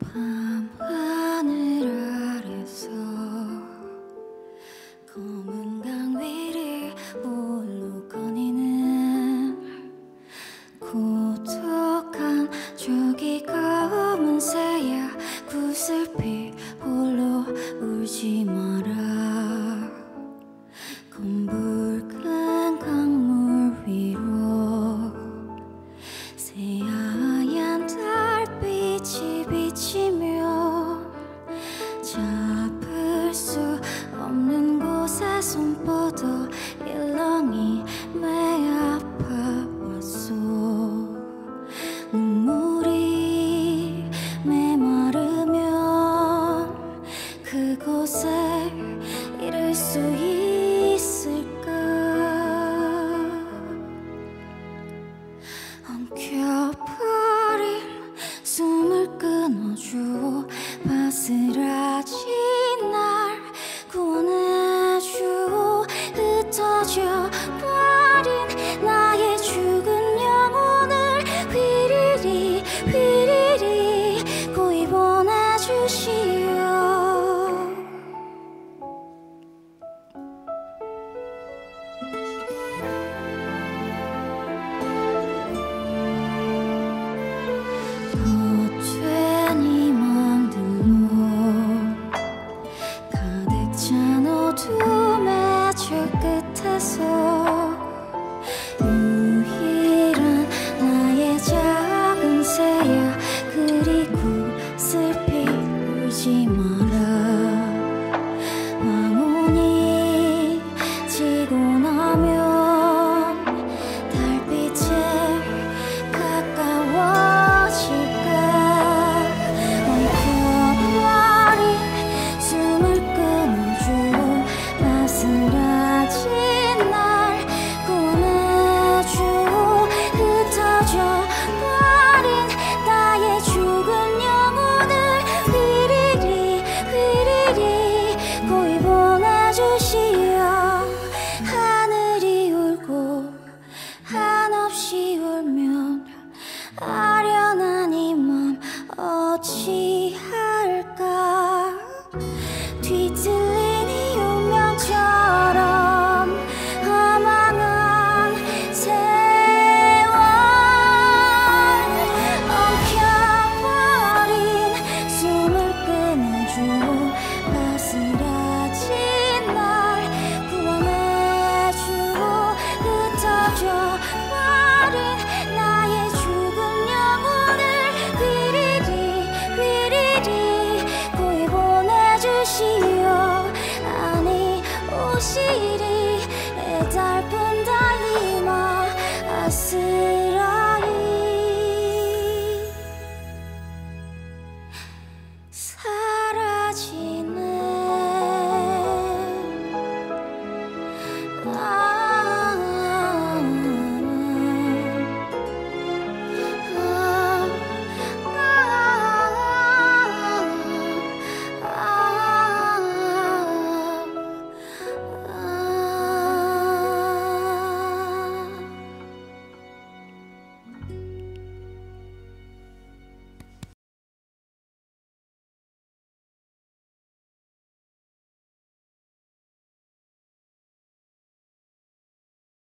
怕。 봐도 일렁이 매 아파 왔소 눈물이 메마르면 그곳에 이를 수 있을까? I'm cool 확실히 애달픈 달리마 아스라리 사라지네. 아